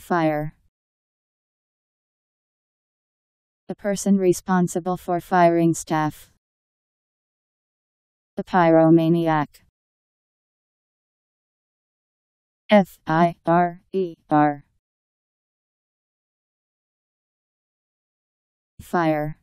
Fire. A person responsible for firing staff. A pyromaniac. F I R E R. Fire.